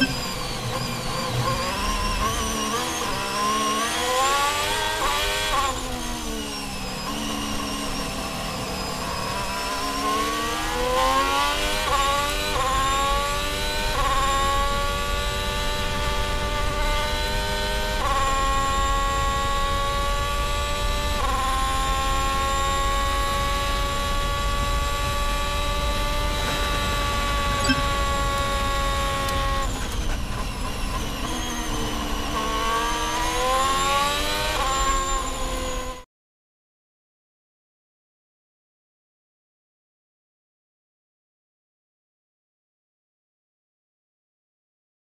you